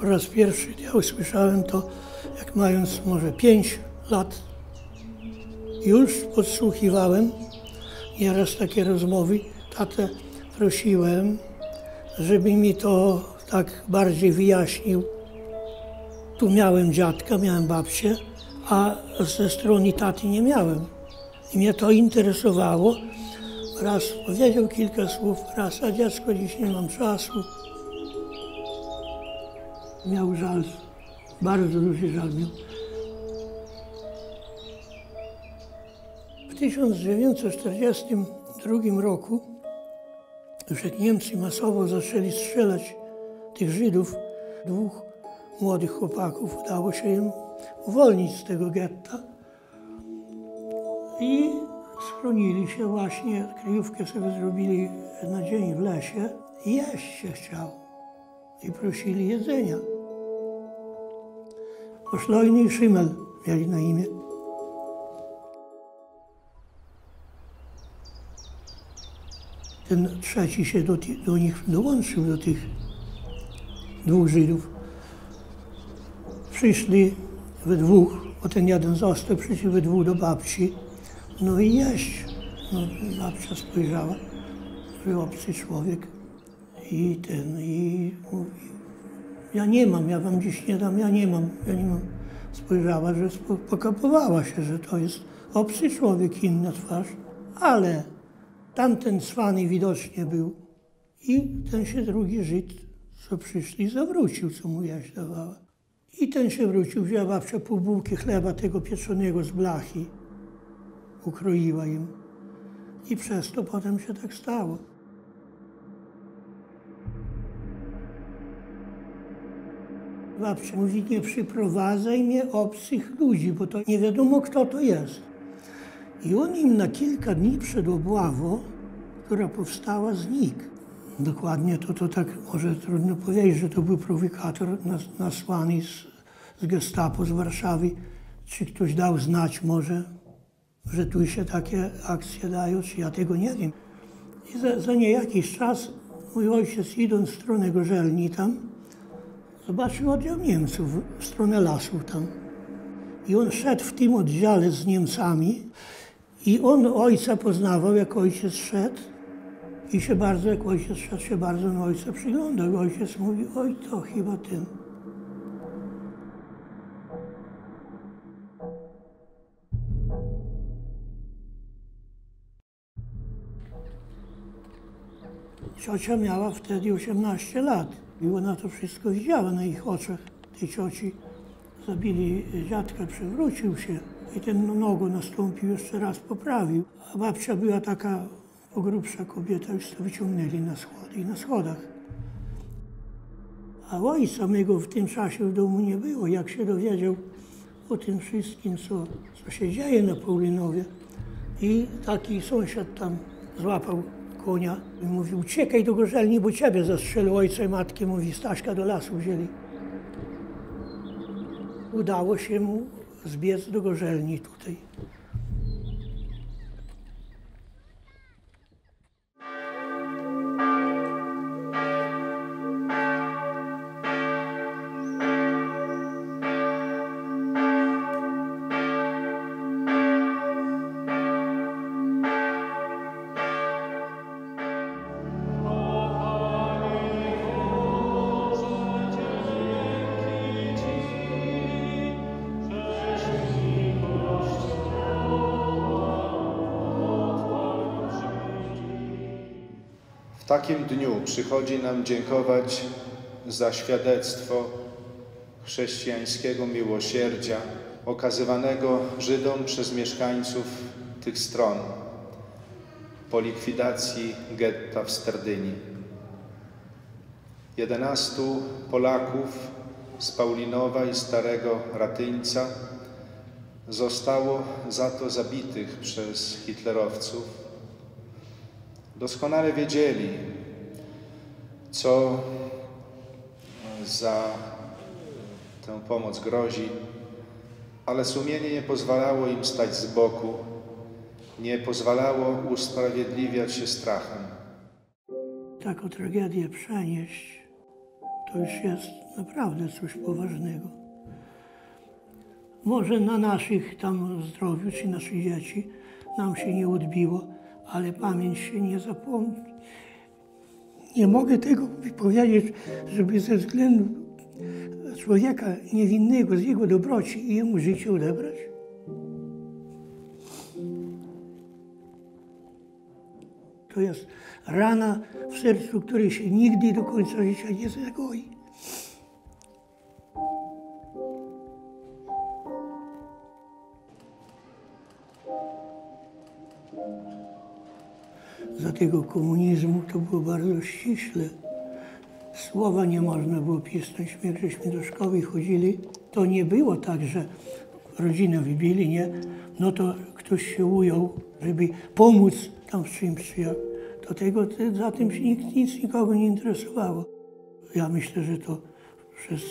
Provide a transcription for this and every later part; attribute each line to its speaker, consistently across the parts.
Speaker 1: Po raz pierwszy ja usłyszałem to, jak mając może 5 lat, już podsłuchiwałem nieraz takie rozmowy. Tatę prosiłem, żeby mi to tak bardziej wyjaśnił. Tu miałem dziadka, miałem babcię, a ze strony taty nie miałem. I mnie to interesowało. Raz powiedział kilka słów, raz, a dziecko dziś nie mam czasu. Miał żal, bardzo duży żal miał. W 1942 roku, już jak Niemcy masowo zaczęli strzelać tych Żydów, dwóch młodych chłopaków udało się im uwolnić z tego getta i schronili się właśnie, kryjówkę sobie zrobili na dzień w lesie i jeść się chciał i prosili jedzenia. Poszlojny i Szymel mieli na imię. Ten trzeci się do, do nich dołączył, do tych dwóch Żydów. Przyszli we dwóch, bo ten jeden został, przyszli we dwóch do babci. No i jeść. No, babcia spojrzała, że obcy człowiek. I ten, i mówi, ja nie mam, ja wam dziś nie dam, ja nie mam, ja nie mam. Spojrzała, że pokapowała się, że to jest obcy człowiek, inna twarz, ale tamten cwany widocznie był i ten się drugi Żyd, co przyszli, zawrócił, co mu jaś dawała. I ten się wrócił, wzięła babcia pół bułki chleba tego pieczonego z blachy, ukroiła im. I przez to potem się tak stało. Babcia mówi, nie przyprowadzaj mnie obcych ludzi, bo to nie wiadomo, kto to jest. I on im na kilka dni przed obławą, która powstała, znikł. Dokładnie to, to tak może trudno powiedzieć, że to był prowokator nas, nasłany z, z gestapo z Warszawy. Czy ktoś dał znać może, że tu się takie akcje dają, czy ja tego nie wiem. I za, za niejakiś czas mój ojciec idąc w stronę Gorzelni tam, zobaczył oddział Niemców w stronę lasów tam. I on szedł w tym oddziale z Niemcami i on ojca poznawał, jak ojciec szedł i się bardzo, jak ojciec szedł, się bardzo na ojca przyglądał. Ojciec mówi, oj to chyba ten. Ciocia miała wtedy 18 lat i ona to wszystko widziała na ich oczach. Tej cioci zabili dziadka, przewrócił się i ten nogą nastąpił, jeszcze raz poprawił. A babcia była taka pogrubsza kobieta, już to wyciągnęli na schody i na schodach. A ojca mego w tym czasie w domu nie było. Jak się dowiedział o tym wszystkim, co, co się dzieje na Paulinowie i taki sąsiad tam złapał konia i mówi, uciekaj do gorzelni, bo ciebie zastrzelił ojca i matki. Mówi, Staśka do lasu wzięli. Udało się mu zbiec do gorzelni tutaj.
Speaker 2: Takim dniu przychodzi nam dziękować za świadectwo chrześcijańskiego miłosierdzia okazywanego Żydom przez mieszkańców tych stron po likwidacji getta w Sterdyni. Jedenastu Polaków z Paulinowa i Starego Ratyńca zostało za to zabitych przez hitlerowców doskonale wiedzieli, co za tę pomoc grozi, ale sumienie nie pozwalało im stać z boku nie pozwalało usprawiedliwiać się strachem.
Speaker 1: Taką tragedię przenieść, to już jest naprawdę coś poważnego. Może na naszych tam zdrowiu, czy naszych dzieci nam się nie odbiło, ale pamięć się nie zapomni. Nie mogę tego wypowiedzieć, żeby ze względu człowieka niewinnego, z jego dobroci i jemu życie odebrać. To jest rana w sercu, której się nigdy do końca życia nie zagoi. Za tego komunizmu to było bardzo ściśle. Słowa nie można było pisnąć. Jak żeśmy do szkoły chodzili, to nie było tak, że rodzinę wybili, nie? No to ktoś się ujął, żeby pomóc tam w czymś. Do tego te- za tym się nikt, nic nikogo nie interesowało. Ja myślę, że to przez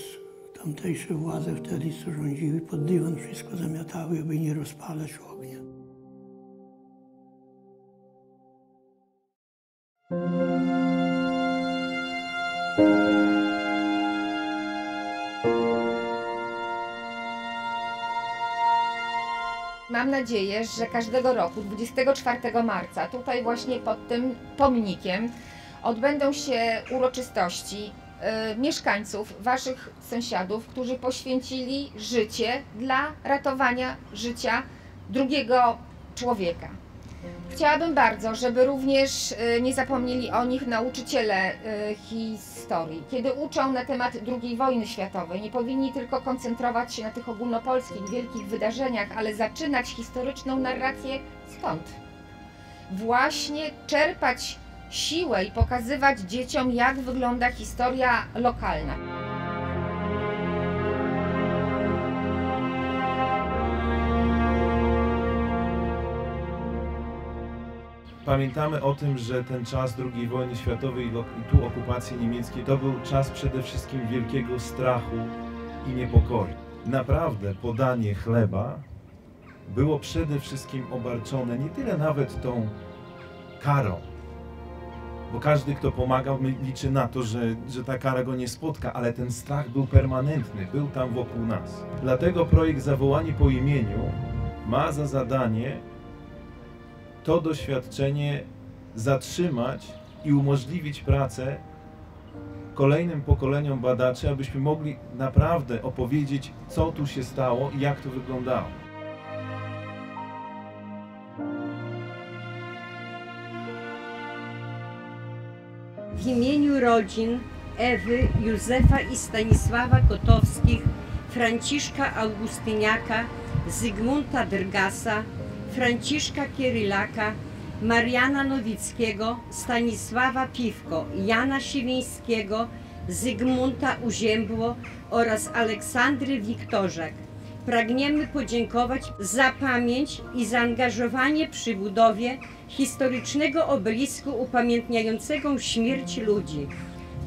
Speaker 1: tamtejsze władze wtedy, co rządziły, pod dywan wszystko zamiatały, aby nie rozpalać ognia.
Speaker 3: Nadzieję, że każdego roku, 24 marca, tutaj właśnie pod tym pomnikiem odbędą się uroczystości e, mieszkańców, waszych sąsiadów, którzy poświęcili życie dla ratowania życia drugiego człowieka. Chciałabym bardzo, żeby również e, nie zapomnieli o nich nauczyciele e, historii. Kiedy uczą na temat II wojny światowej, nie powinni tylko koncentrować się na tych ogólnopolskich wielkich wydarzeniach, ale zaczynać historyczną narrację stąd. Właśnie czerpać siłę i pokazywać dzieciom, jak wygląda historia lokalna.
Speaker 4: Pamiętamy o tym, że ten czas II wojny światowej i tu okupacji niemieckiej to był czas przede wszystkim wielkiego strachu i niepokoju. Naprawdę podanie chleba było przede wszystkim obarczone nie tyle nawet tą karą, bo każdy, kto pomagał, liczy na to, że, że ta kara go nie spotka, ale ten strach był permanentny, był tam wokół nas. Dlatego projekt Zawołani po imieniu ma za zadanie to doświadczenie zatrzymać i umożliwić pracę kolejnym pokoleniom badaczy, abyśmy mogli naprawdę opowiedzieć, co tu się stało i jak to wyglądało.
Speaker 5: W imieniu rodzin Ewy, Józefa i Stanisława Kotowskich, Franciszka Augustyniaka, Zygmunta Drgasa, Franciszka Kierylaka, Mariana Nowickiego, Stanisława Piwko, Jana Siwińskiego, Zygmunta Uziębło oraz Aleksandry Wiktorzak. Pragniemy podziękować za pamięć i zaangażowanie przy budowie historycznego obelisku upamiętniającego śmierć ludzi,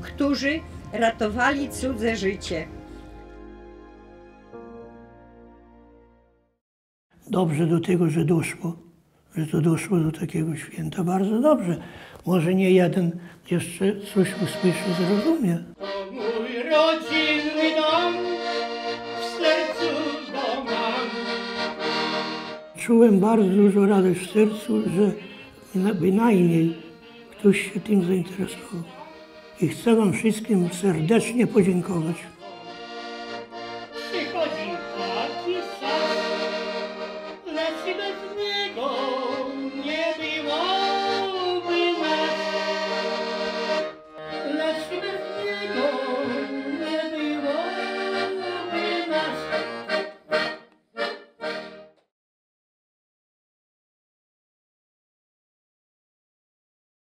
Speaker 5: którzy ratowali cudze życie.
Speaker 1: Dobrze do tego, że doszło, że to doszło do takiego święta. Bardzo dobrze. Może nie jeden jeszcze coś usłyszy, zrozumie.
Speaker 6: To mój rodzinny dom, w sercu go mam.
Speaker 1: Czułem bardzo dużo radość w sercu, że na- bynajmniej ktoś się tym zainteresował. I chcę Wam wszystkim serdecznie podziękować.